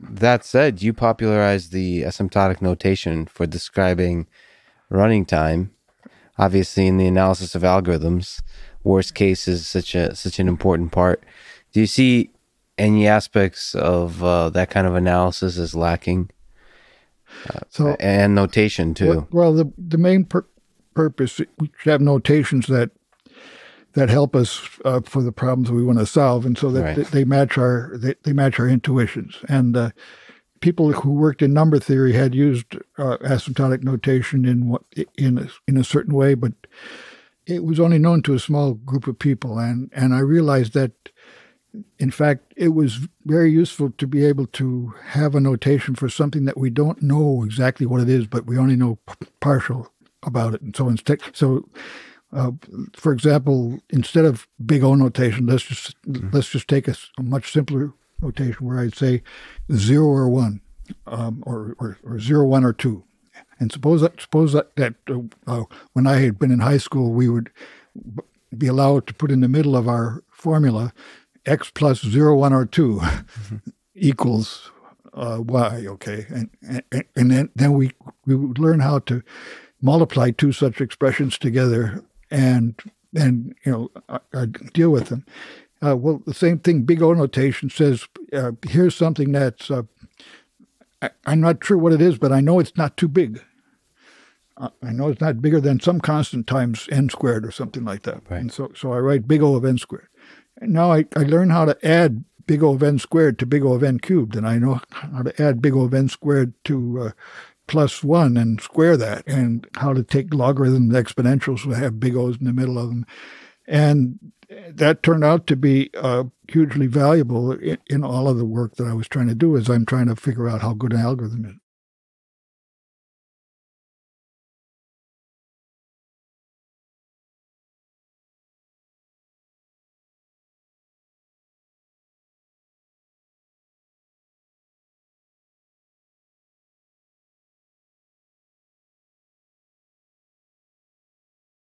that said, you popularized the asymptotic notation for describing running time. Obviously, in the analysis of algorithms, worst case is such a such an important part. Do you see any aspects of uh, that kind of analysis as lacking? Uh, so and notation too. Well, the the main pur- purpose we should have notations that that help us uh, for the problems we want to solve, and so that right. they, they, match our they, they, match our intuitions. And uh, people who worked in number theory had used uh, asymptotic notation in what in a, in a certain way, but it was only known to a small group of people. And and I realized that, in fact, it was very useful to be able to have a notation for something that we don't know exactly what it is, but we only know p- partial about it. And so instead, so uh, for example, instead of big O notation, let's just mm-hmm. let's just take a, a, much simpler notation where I'd say zero or one, um, or, or, or zero one or two, and suppose that suppose that, that uh, uh, when I had been in high school, we would be allowed to put in the middle of our formula x plus zero one or 2 mm-hmm. equals uh, y. Okay, and, and and then then we we would learn how to multiply two such expressions together and and you know I, I deal with them. Uh, well, the same thing. Big O notation says uh, here's something that's uh, I, am not sure what it is, but I know it's not too big. I know it's not bigger than some constant times n squared or something like that. Right. And so so I write big O of n squared. And now I, I learn how to add big O of n squared to big O of n cubed, and I know how to add big O of n squared to uh, plus one and square that, and how to take logarithms, exponentials that have big O's in the middle of them. And that turned out to be uh, hugely valuable in, in, all of the work that I was trying to do as I'm trying to figure out how good an algorithm is.